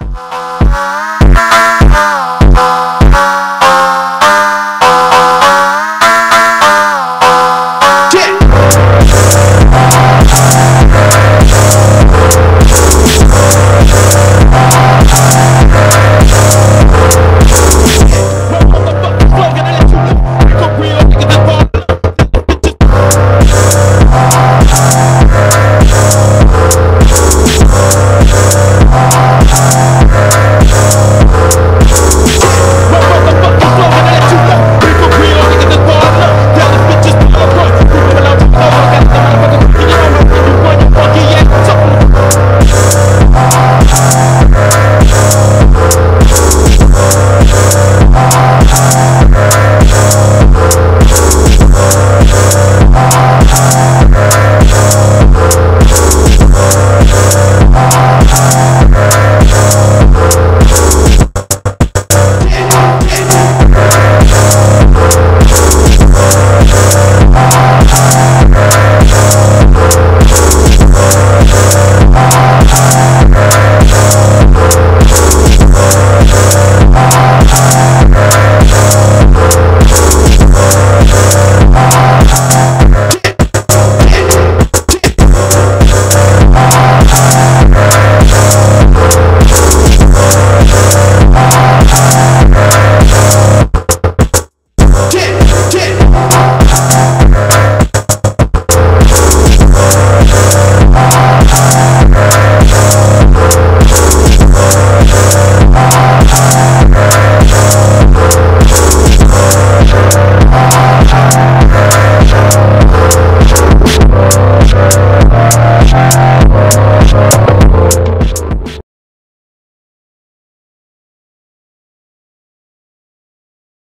Bye.